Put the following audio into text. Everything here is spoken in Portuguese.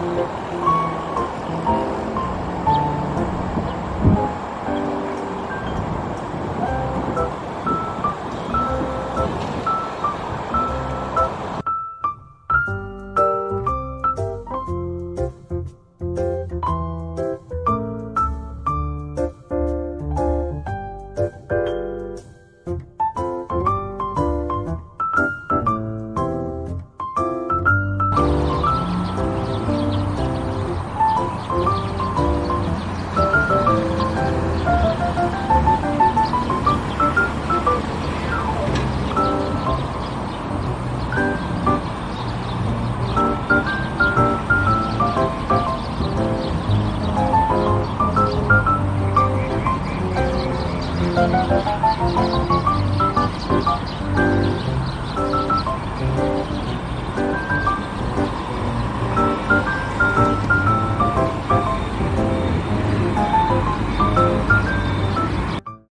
Música Música